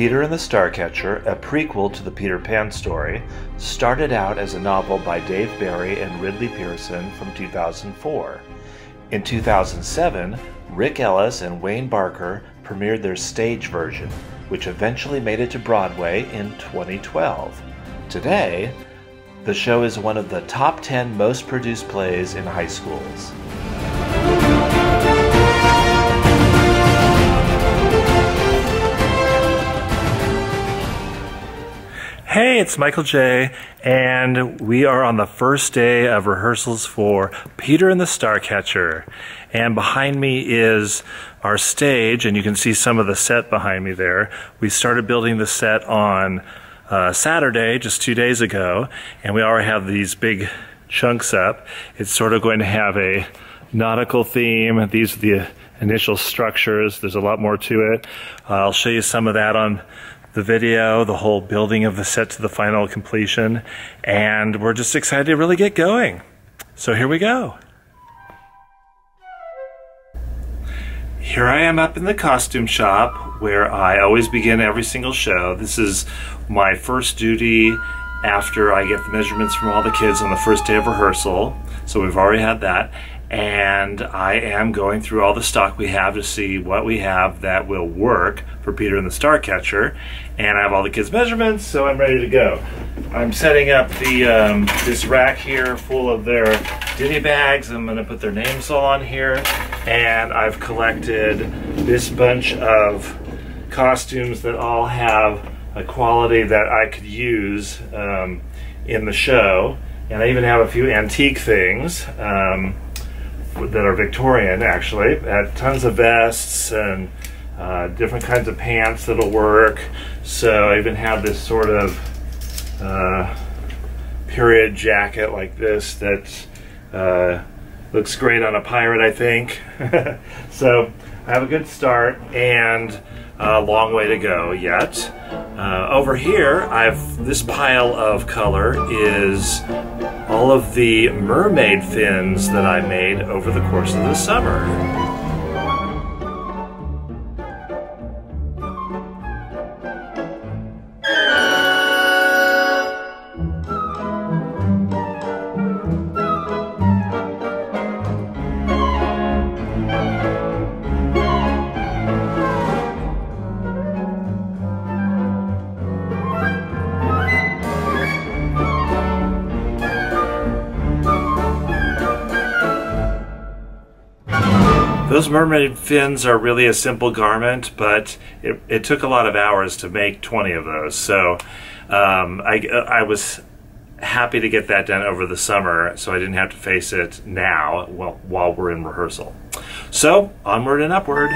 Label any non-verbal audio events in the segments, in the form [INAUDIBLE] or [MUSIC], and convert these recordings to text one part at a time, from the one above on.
Peter and the Starcatcher, a prequel to the Peter Pan story, started out as a novel by Dave Barry and Ridley Pearson from 2004. In 2007, Rick Elice and Wayne Barker premiered their stage version, which eventually made it to Broadway in 2012. Today, the show is one of the top 10 most produced plays in high schools. Hey, it's Michael J, and we are on the first day of rehearsals for Peter and the Starcatcher. And behind me is our stage, and you can see some of the set behind me there. We started building the set on uh, Saturday, just two days ago, and we already have these big chunks up. It's sort of going to have a nautical theme. These are the initial structures. There's a lot more to it. Uh, I'll show you some of that on the video, the whole building of the set to the final completion, and we're just excited to really get going. So here we go. Here I am up in the costume shop where I always begin every single show. This is my first duty after I get the measurements from all the kids on the first day of rehearsal. So we've already had that and I am going through all the stock we have to see what we have that will work for Peter and the Starcatcher. And I have all the kids' measurements, so I'm ready to go. I'm setting up the um, this rack here full of their ditty bags. I'm going to put their names all on here, and I've collected this bunch of costumes that all have a quality that I could use um, in the show. And I even have a few antique things. Um, that are Victorian actually. Had tons of vests and uh, different kinds of pants that'll work. So I even have this sort of uh, period jacket like this that uh, looks great on a pirate, I think. [LAUGHS] so I have a good start and a long way to go yet. Uh, over here, I've this pile of color is all of the mermaid fins that I made over the course of the summer. Mermaid fins are really a simple garment, but it, it took a lot of hours to make 20 of those. So um, I, I was happy to get that done over the summer so I didn't have to face it now while, while we're in rehearsal. So onward and upward.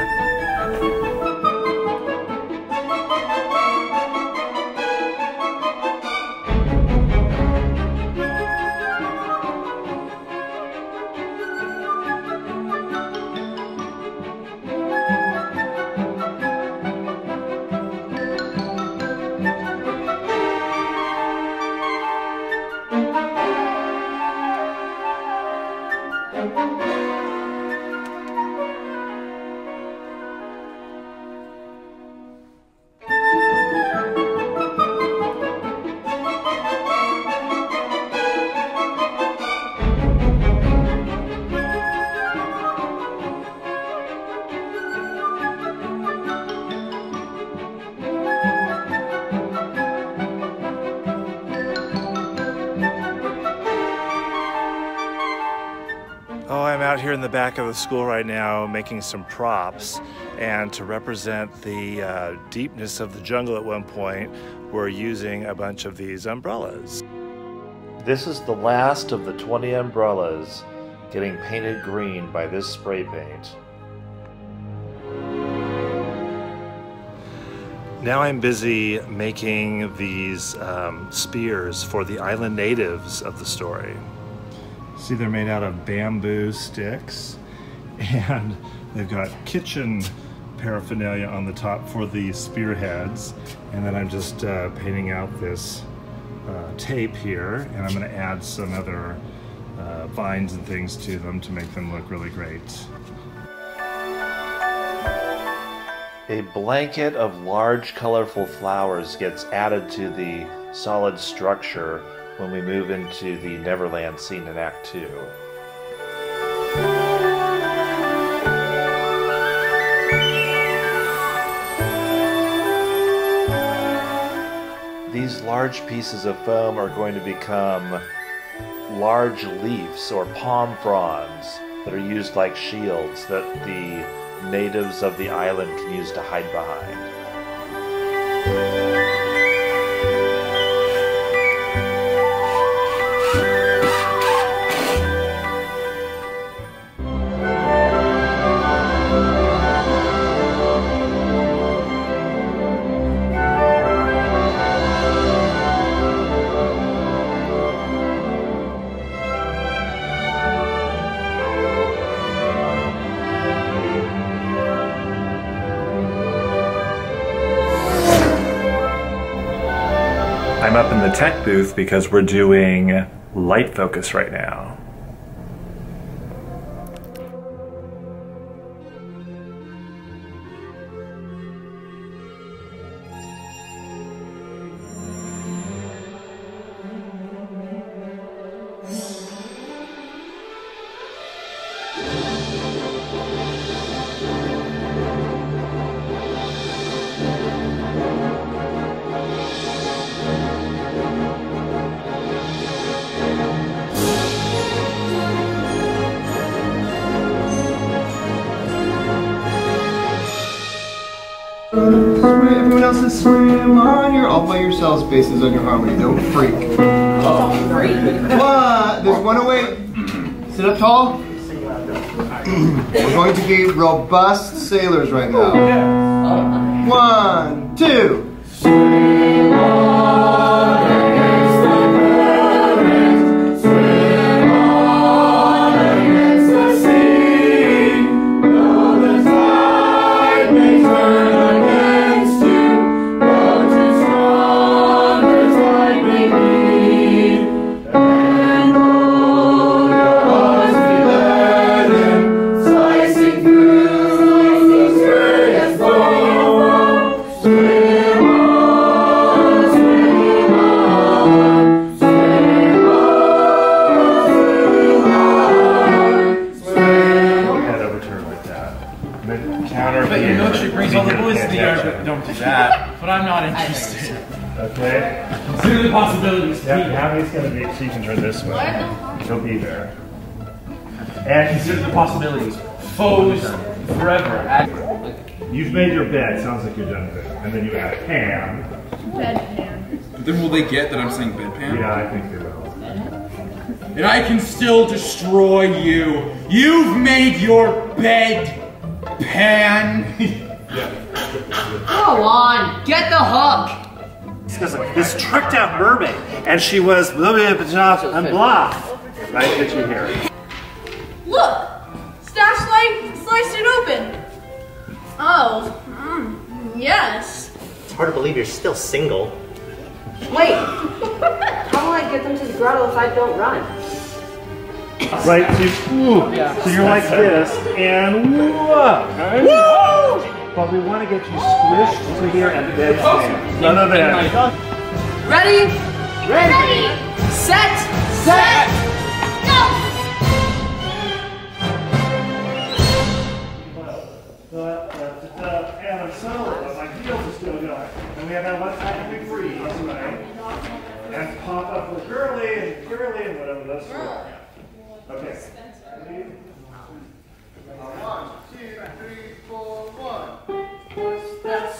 Here in the back of the school right now making some props and to represent the uh, deepness of the jungle at one point we're using a bunch of these umbrellas. This is the last of the 20 umbrellas getting painted green by this spray paint. Now I'm busy making these um, spears for the island natives of the story. See, they're made out of bamboo sticks [LAUGHS] and they've got kitchen paraphernalia on the top for the spearheads. And then I'm just uh, painting out this uh, tape here and I'm gonna add some other uh, vines and things to them to make them look really great. A blanket of large colorful flowers gets added to the solid structure when we move into the Neverland scene in Act 2. These large pieces of foam are going to become large leaves or palm fronds that are used like shields that the natives of the island can use to hide behind. Tech booth because we're doing light focus right now. Everyone else is swim on your all by yourselves bases on your harmony. Don't freak. Oh, freak! One, there's one away. Sit up tall. We're going to be robust sailors right now. One, two. Head do that. But I'm not interested. Okay. Consider the possibilities. Yeah, Pete. Navi's gonna be, she can turn this way. She'll be there. And Consider the possibilities. Foes forever. you've made your bed, sounds like you're done with it. And then you add ham. But then will they get that I'm saying bedpan? Yeah, I think they will. And I can still destroy you. You've made your bed pan. [LAUGHS] Go on, get the hook. Because this tricked out mermaid, and she was blah blah blah blah and blah. Right, get you here. Look! Stash slice, sliced it open! Oh, mm, yes. It's hard to believe you're still single. Wait, [LAUGHS] how will I get them to the grotto if I don't run? Right, so, you, ooh, so you're like this, and whoa! But we want to get you squished to here and then stand. None of that. Ready? Ready! Set! Set! Go! And I'm solo, but uh, uh, uh, my heels are still going. And we have that one time we freeze, right? And pop up with girly and girly and whatever those are. Okay. One, two, three, four, one. That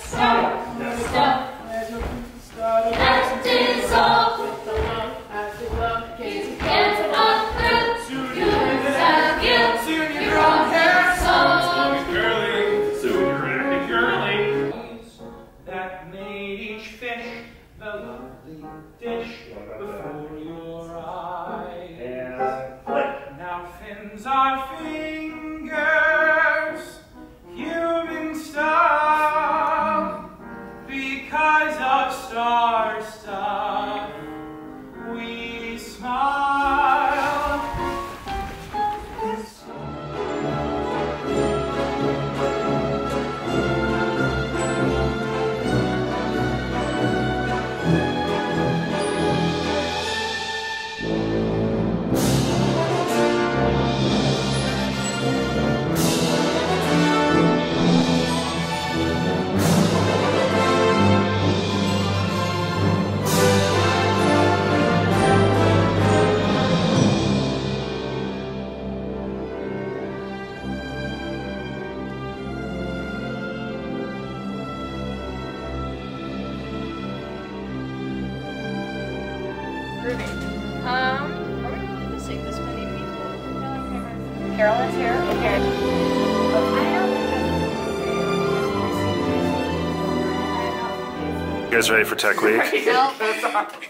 You guys ready for Tech Week? [LAUGHS] No,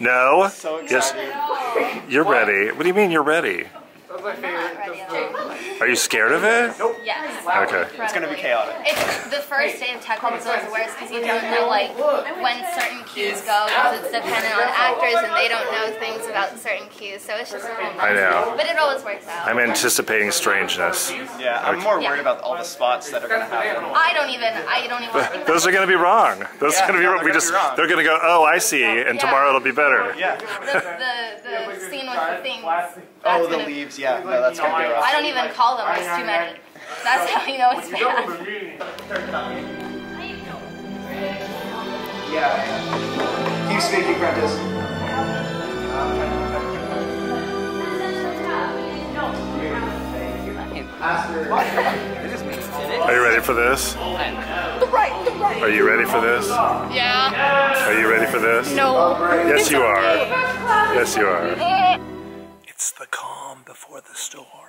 No? Yes. You're ready. What do you mean you're ready? I'm not ready at all. Are you scared of it? Nope. Yes. Okay. It's gonna be chaotic. It's the first day of tech week is always the worst because you don't know like when certain cues go because it's dependent on actors and they don't know things about certain cues. So it's just a little I know. But it always works out. I'm anticipating strangeness. Yeah, I'm more worried about all the spots that are gonna happen. I don't even. I don't even think. [LAUGHS] Those are going to be wrong. Those Yeah, are going to be no, wrong. they're We gonna just wrong. they're going to go, "Oh, I see," and Yeah. tomorrow it'll be better. Yeah. The, the, the scene with the things. Oh, the gonna, leaves. Yeah, no, that's gonna be rough. I don't even call them. There's too many. That's how you know it's bad. [LAUGHS] Yeah, yeah. Keep speaking, Prentiss. Are you ready for this? Are you ready for this? Yeah. Are you ready for this? No. Yes, you are. Yes, you are. [LAUGHS] Before the storm.